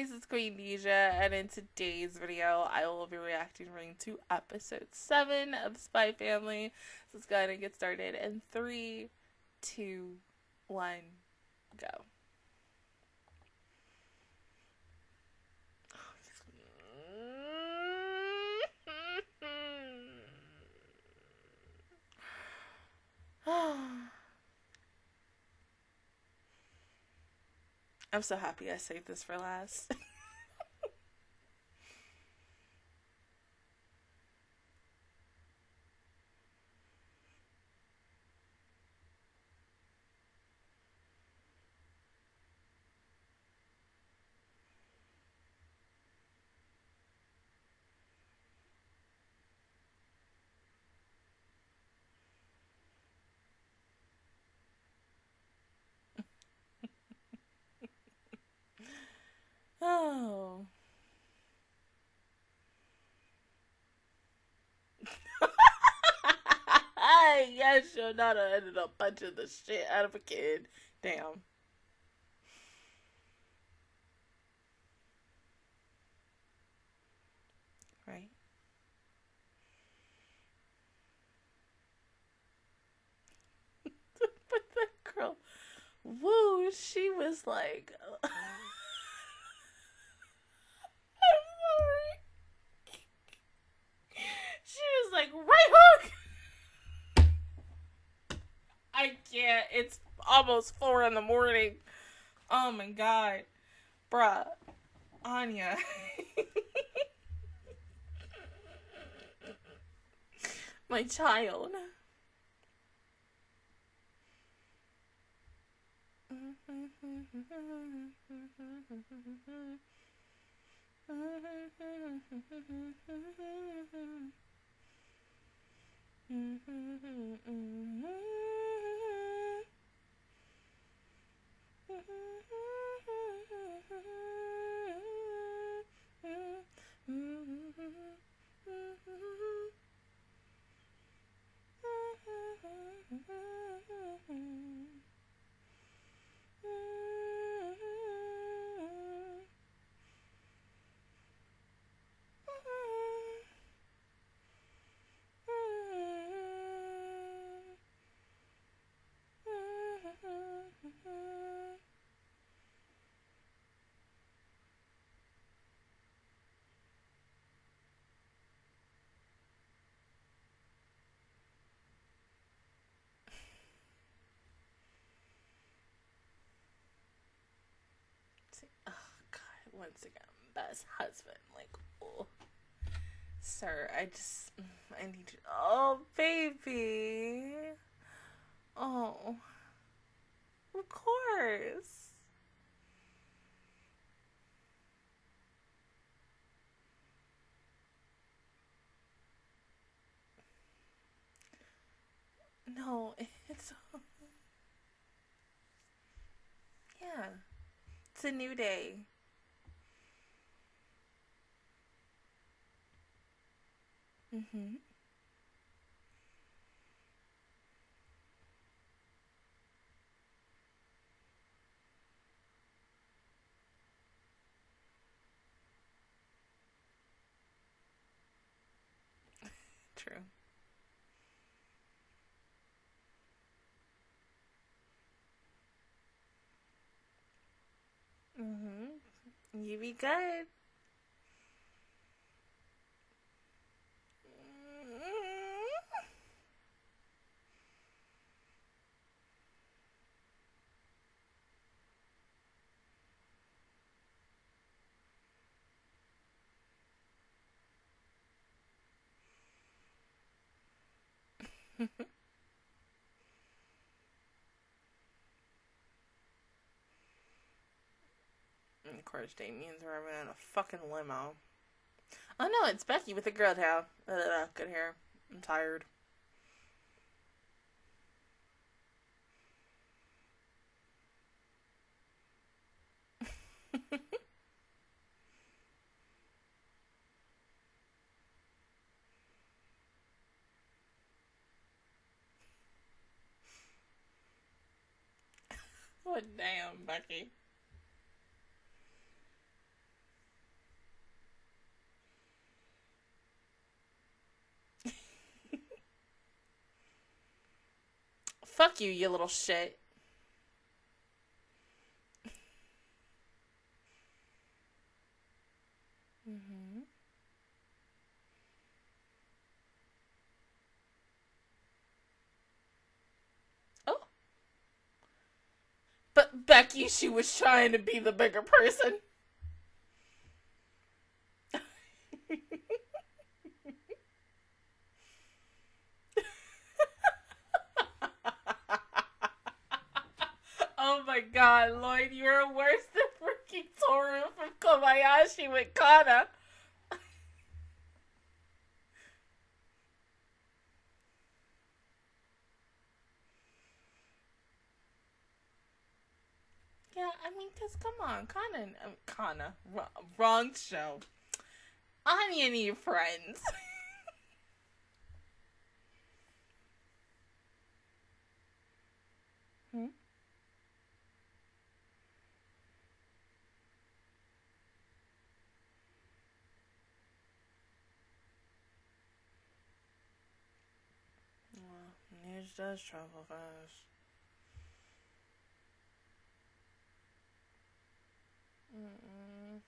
guys, it's Queendija, and in today's video, I will be reacting to episode 7 of Spy Family. So let's go ahead and get started in 3, 2, 1, go. I'm so happy I saved this for last. Oh. yes, daughter ended up punching the shit out of a kid. Damn. Right? but that girl, woo, she was like. like, right hook! I can't. It's almost four in the morning. Oh my god. Bruh. Anya. my child. Mm-hmm. Once again, best husband. Like, oh, sir, I just, I need you. Oh, baby. Oh, of course. No, it's. Yeah. It's a new day. Mm-hmm. True. Mm-hmm. You be good. of course, Damian's driving in a fucking limo. Oh no, it's Becky with the girl. Ugh, good hair. I'm tired. Oh damn, Bucky. Fuck you, you little shit. Becky, she was trying to be the bigger person. oh my god, Lloyd, you're worse than freaking Tohru from Kobayashi with Kanna. Yeah, I mean, cause come on, Kanna, um, Kanna, wrong, show. Anya friends. hmm? Well, news does travel fast. Mm-mm.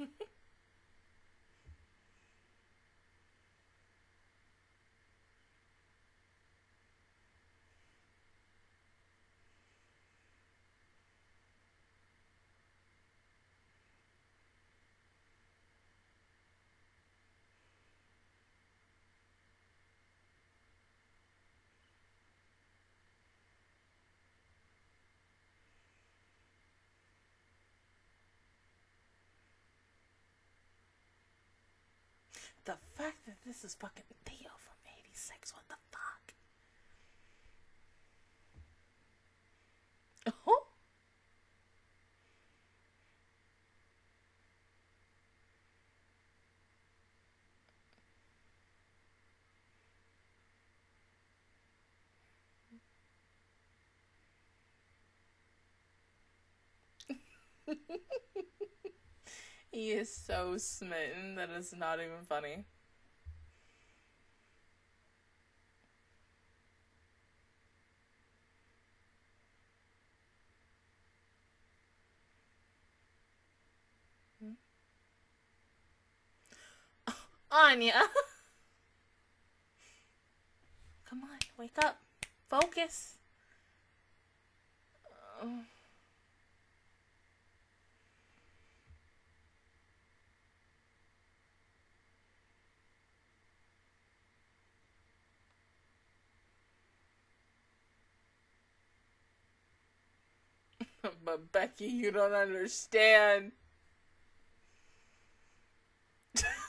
the fact that this is fucking Theo from 86, what the fuck? Oh? he is so smitten that it's not even funny. Hmm? Anya! Come on, wake up. Focus. Uh... but Becky, you don't understand.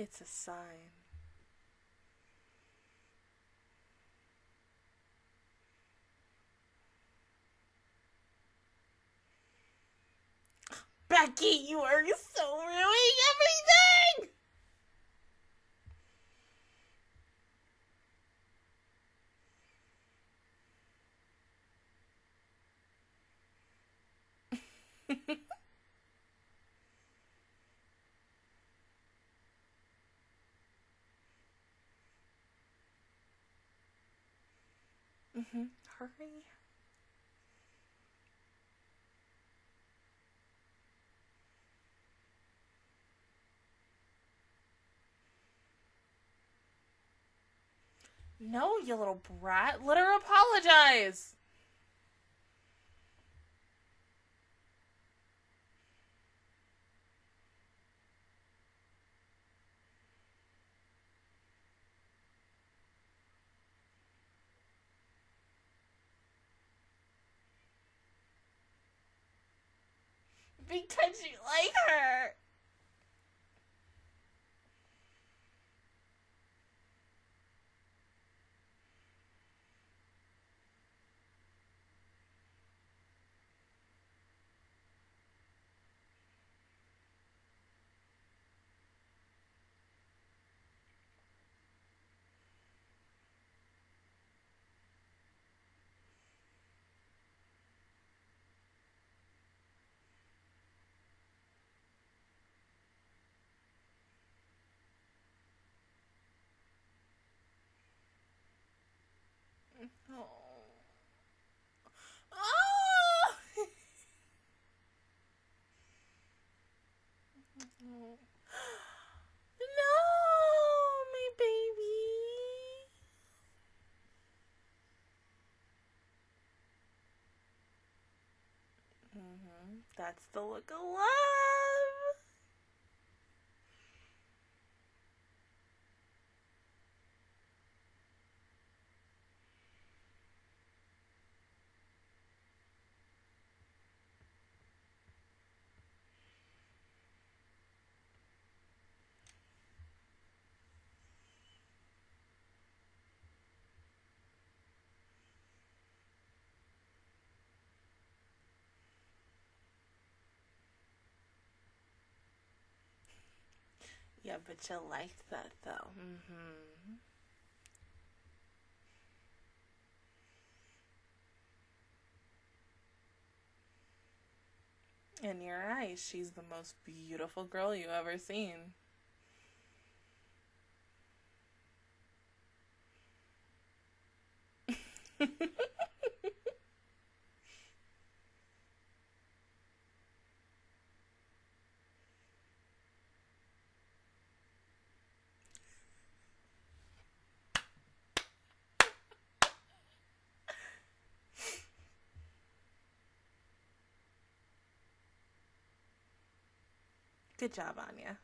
It's a sign. Becky, you are so ruining everything! Mm-hmm. Hurry. No, you little brat. Let her apologize. Because you like her. Oh. Oh! no, my baby. Mm-hmm. That's the look of love. Yeah, but you liked that though. Mm-hmm. In your eyes, she's the most beautiful girl you ever seen. Good job, Anya.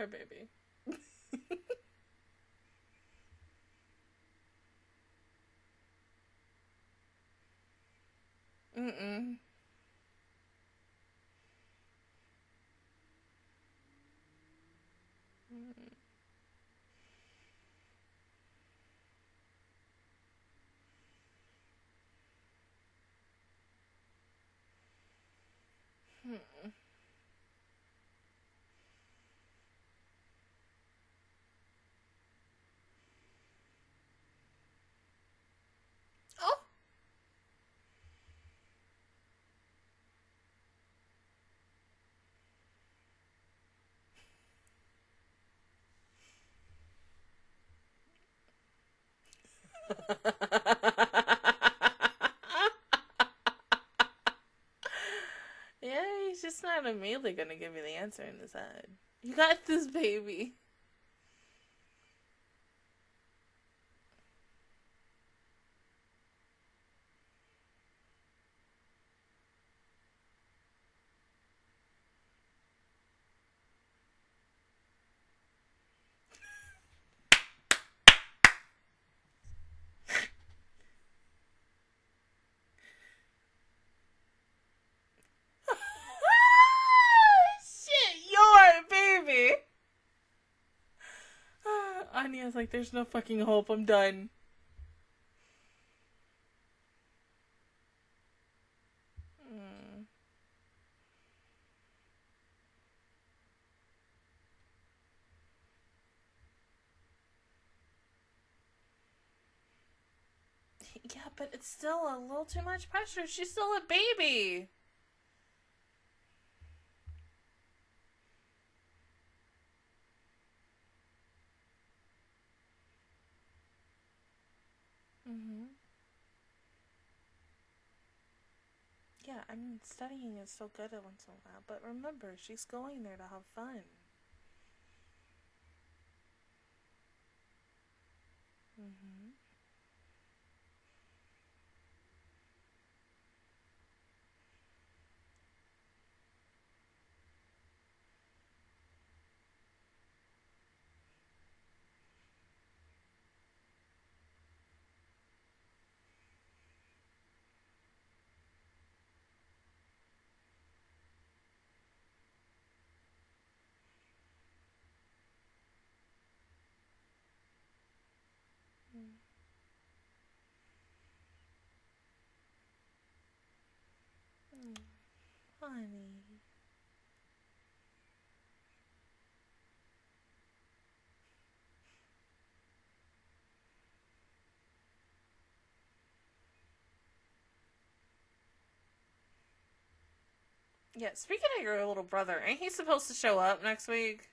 Poor baby. Mm-mm. Hmm. Oh. yeah, he's just not immediately gonna give you the answer in his head. You got this, baby. Shit, your baby. Anya's like, there's no fucking hope. I'm done. Mm. Yeah, but it's still a little too much pressure. She's still a baby. I mean, studying is so good at once in a while, but remember, she's going there to have fun. Mm-hmm. Honey. Yeah, speaking of your little brother, ain't he supposed to show up next week?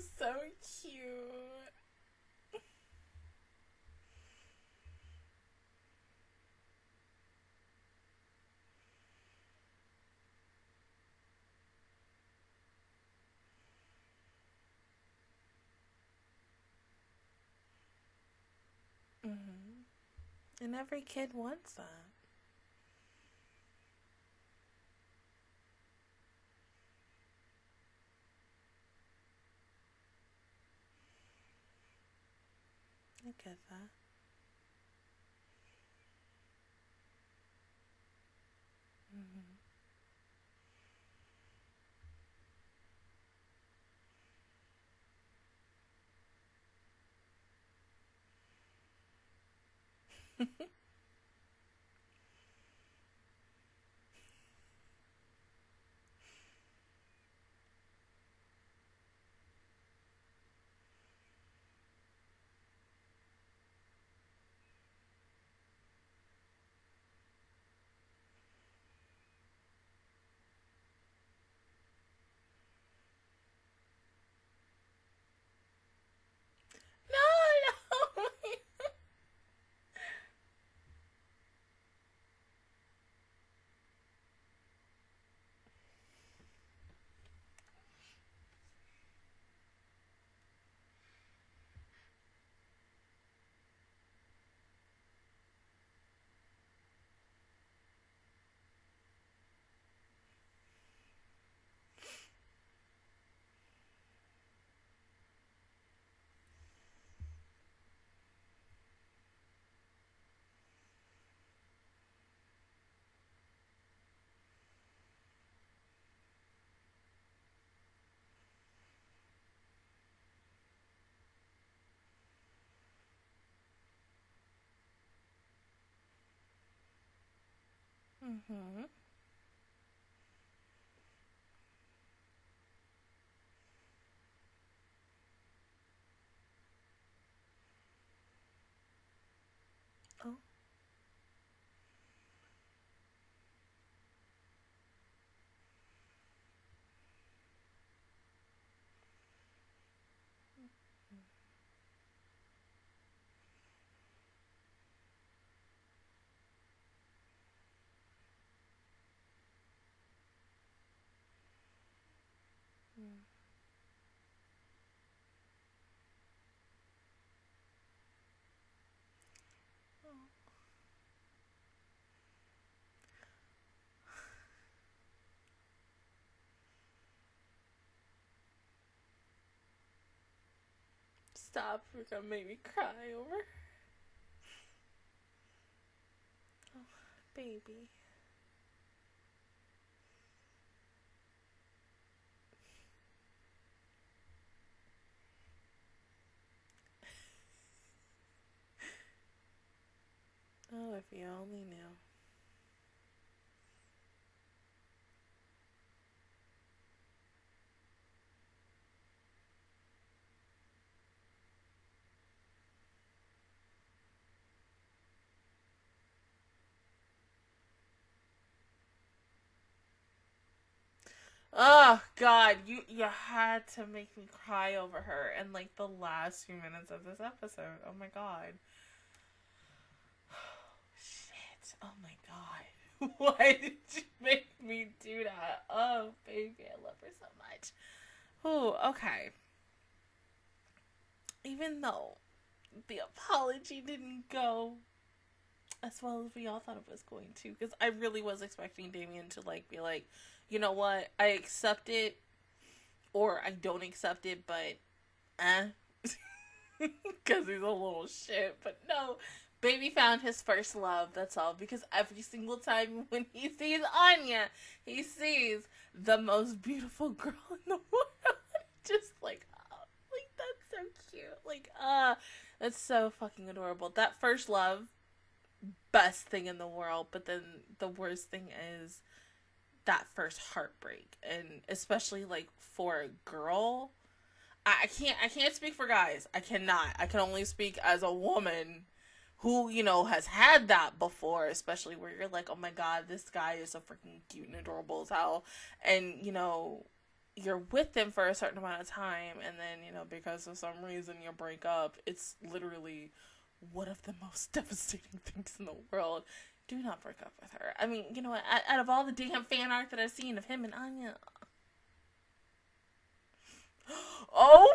So cute. hmm And every kid wants that. Get that. hmm Mm-hmm. Stop, you're gonna make me cry over. Oh, baby. Oh, if you only knew. Oh God, you you had to make me cry over her in like the last few minutes of this episode. Oh my God. Shit. Oh my God. Why did you make me do that? Oh baby, I love her so much. Oh, okay. Even though the apology didn't go as well as we all thought it was going to, because I really was expecting Damian to like be like, you know what, I accept it or I don't accept it, but eh. Because he's a little shit. But no, baby found his first love, that's all. Because every single time when he sees Anya, he sees the most beautiful girl in the world. Just like, oh, like, that's so cute. Like, uh, that's so fucking adorable. That first love, best thing in the world. But then the worst thing is that first heartbreak and especially like for a girl I, I can't i can't speak for guys. I cannot. I can only speak as a woman who you know has had that before especially where you're like oh my god this guy is so freaking cute and adorable as hell. And you know you're with them for a certain amount of time and then you know because of some reason you break up it's literally one of the most devastating things in the world do not break up with her. I mean, you know what? Out of all the damn fan art that I've seen of him and Anya. Oh!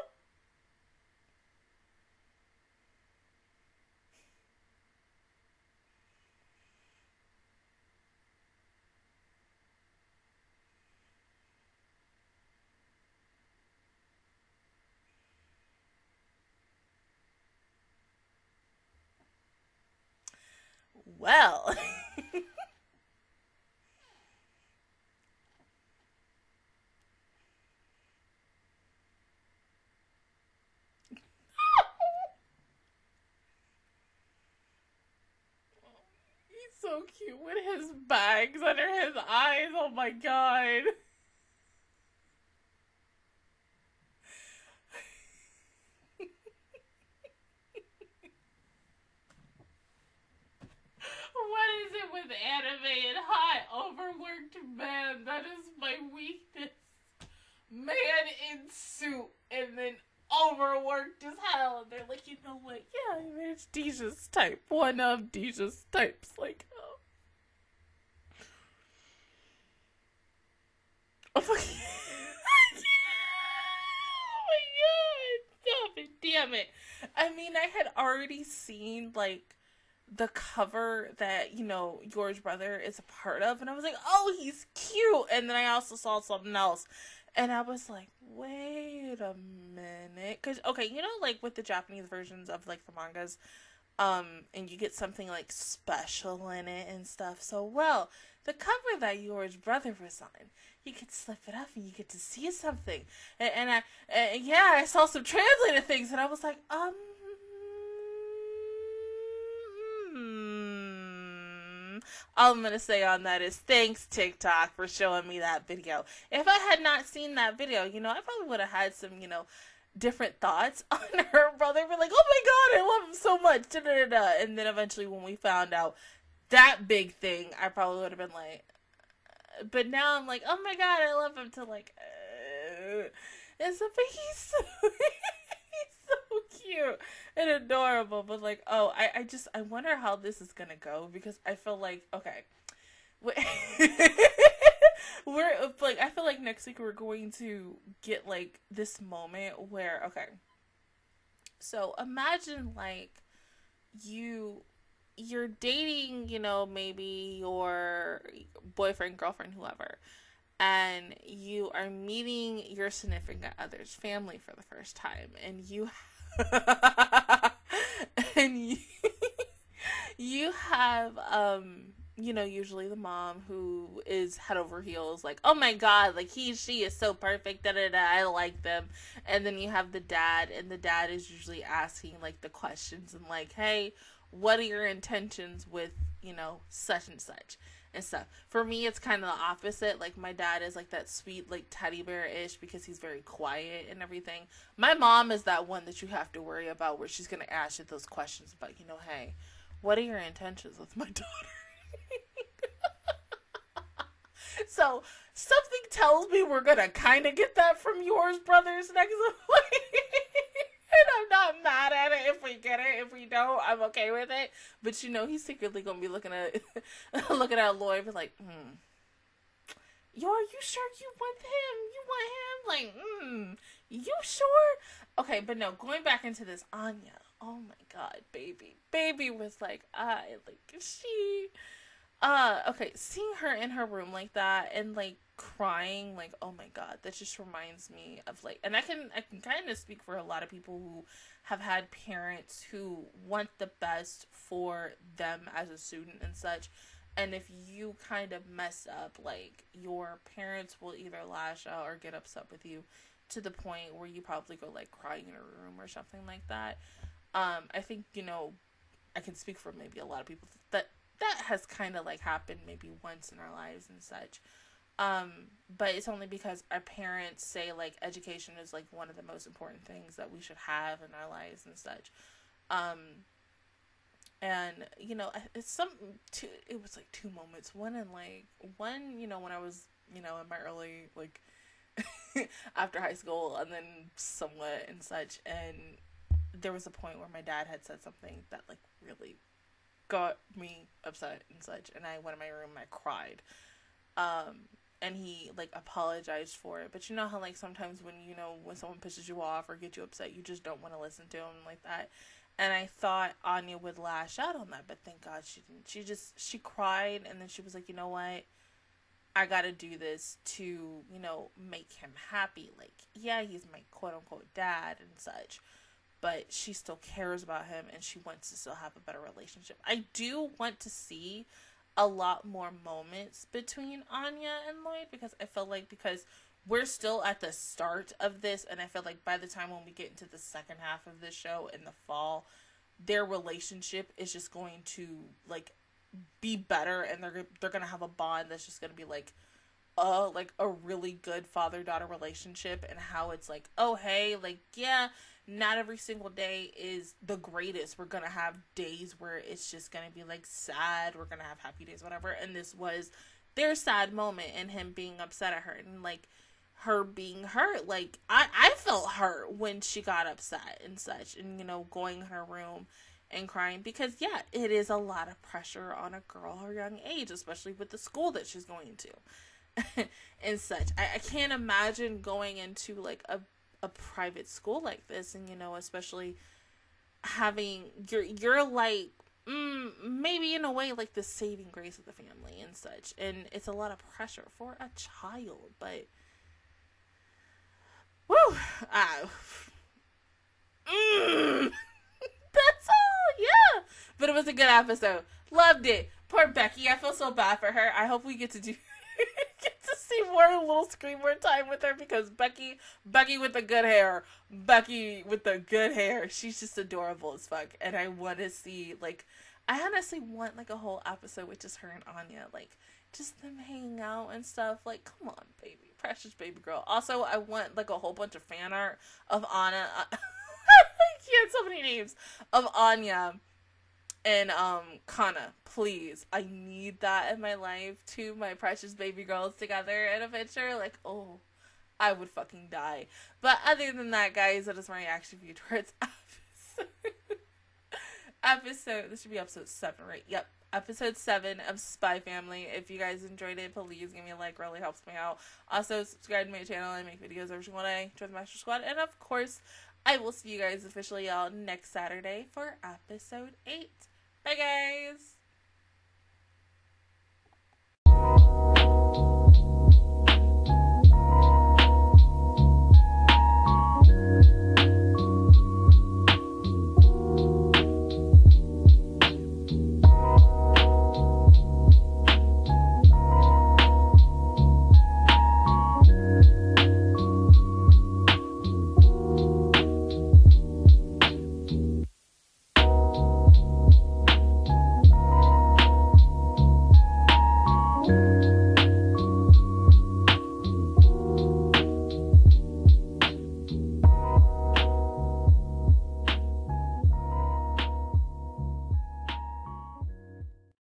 Well. He's so cute with his bags under his eyes. Oh my god. with anime and hot overworked man? That is my weakness. Man in suit and then overworked as hell. And they're like, you know what? Yeah, it's Deja's type. One of Deja's types. Like, oh. Oh oh my god. Stop it. Damn it. I mean, I had already seen, like, the cover that you know Yor's brother is a part of and I was like, "Oh, he's cute." And then I also saw something else and I was like, "Wait a minute." Cuz okay, you know like with the Japanese versions of like the mangas um and you get something like special in it and stuff. So, well, the cover that Yor's brother was on, you could slip it up and you get to see something. And, and I and yeah, I saw some translated things and I was like, "Um, hmm, all I'm gonna say on that is thanks TikTok for showing me that video. If I had not seen that video, you know, I probably would have had some, you know, different thoughts on her brother. Be like, oh my god, I love him so much. Da, da, da, and then eventually, when we found out that big thing, I probably would have been like, uh, but now I'm like, oh my god, I love him to like, uh, and so, but he's so cute and adorable. But like, oh, I, I just, I wonder how this is gonna go because I feel like, okay. we're like I feel like next week we're going to get like this moment where okay. So imagine like you you're dating, you know, maybe your boyfriend, girlfriend, whoever, and you are meeting your significant other's family for the first time, and you and you you have um you know, usually the mom who is head over heels, like, oh my god, like he, she is so perfect, da da da, I like them. And then you have the dad, and the dad is usually asking, like, the questions and, like, hey, what are your intentions with, you know, such and such and stuff. For me, it's kind of the opposite. Like, my dad is like that sweet, like, teddy bear ish because he's very quiet and everything. My mom is that one that you have to worry about where she's going to ask you those questions about, you know, hey, what are your intentions with my daughter? so something tells me we're gonna kind of get that from Yor's, brothers, next Not mad at it if we get it. If we don't, I'm okay with it. But you know, he's secretly gonna be looking at looking at Lloyd, be like, hmm. Yo, are you sure you want him? You want him? Like, hmm. You sure? Okay, but no. Going back into this, Anya. Oh my God, baby, baby was like, I like she uh, okay, seeing her in her room like that and like crying, like, oh my god, that just reminds me of like, and I can I can kind of speak for a lot of people who have had parents who want the best for them as a student and such. And if you kind of mess up, like your parents will either lash out or get upset with you to the point where you probably go like crying in a room or something like that. Um, I think you know, I can speak for maybe a lot of people that that has kind of like happened maybe once in our lives and such. Um, but it's only because our parents say like education is like one of the most important things that we should have in our lives and such. Um, and you know, it's some two. It was like two moments. One in like one, you know, when I was you know in my early like after high school, and then somewhat and such. And there was a point where my dad had said something that like really got me upset and such and I went in my room and I cried. Um and he like apologized for it. But you know how like sometimes when you know when someone pisses you off or gets you upset, you just don't want to listen to him like that. And I thought Anya would lash out on that, but thank God she didn't. She just she cried and then she was like, "You know what? I got to do this to, you know, make him happy. Like, yeah, he's my quote unquote dad and such." but she still cares about him and she wants to still have a better relationship. I do want to see a lot more moments between Anya and Lloyd because I feel like because we're still at the start of this and I feel like by the time when we get into the second half of this show in the fall, their relationship is just going to like be better and they're they're going to have a bond that's just going to be like uh like a really good father-daughter relationship and how it's like, "Oh, hey, like yeah, not every single day is the greatest. We're gonna have days where it's just gonna be like sad. We're gonna have happy days, whatever. And this was their sad moment and him being upset at her and like her being hurt. Like I, I felt hurt when she got upset and such and you know, going in her room and crying because yeah, it is a lot of pressure on a girl her young age, especially with the school that she's going to. and such. I, I can't imagine going into like a a private school like this and you know especially having you're you're like mm, maybe in a way like the saving grace of the family and such. And it's a lot of pressure for a child but woo ah, mm, that's all yeah. But it was a good episode. Loved it. Poor becky i feel so bad for her. I hope we get to do see more little screamer time with her because Becky, Becky with the good hair, Becky with the good hair, she's just adorable as fuck, and I want to see like. I honestly want like a whole episode with just her and Anya, like just them hanging out and stuff. Like, come on, baby, precious baby girl. Also, I want like a whole bunch of fan art of Anna. he had so many names of Anya and um Kanna. Please, I need that in my life. Two my precious baby girls together in a picture. Like, oh, I would fucking die. But other than that, guys, that is my reaction view towards episode. episode. This should be episode seven, right? Yep, episode seven of Spy Family. If you guys enjoyed it, please give me a like. Really helps me out. Also, subscribe to my channel. I make videos every single day. Join the Master Squad, and of course, I will see you guys officially all next Saturday for episode eight. Bye, guys.